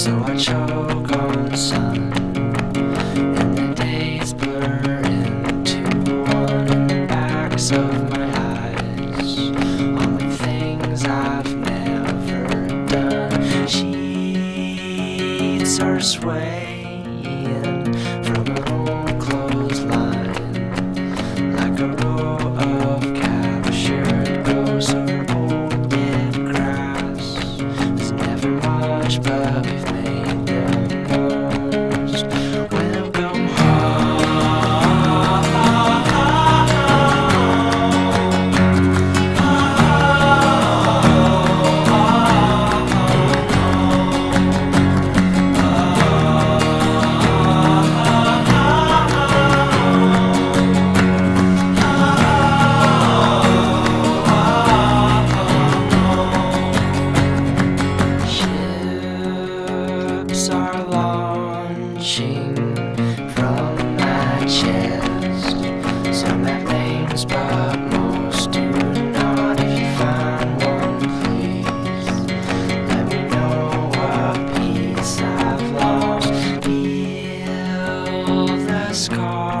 so I choke on the sun. And the days blur into one in the backs of my eyes. On the things I've never done, sheets are swaying from an old clothesline like a row of cabbages grows over old dead grass. It's never much, but we've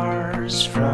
stars from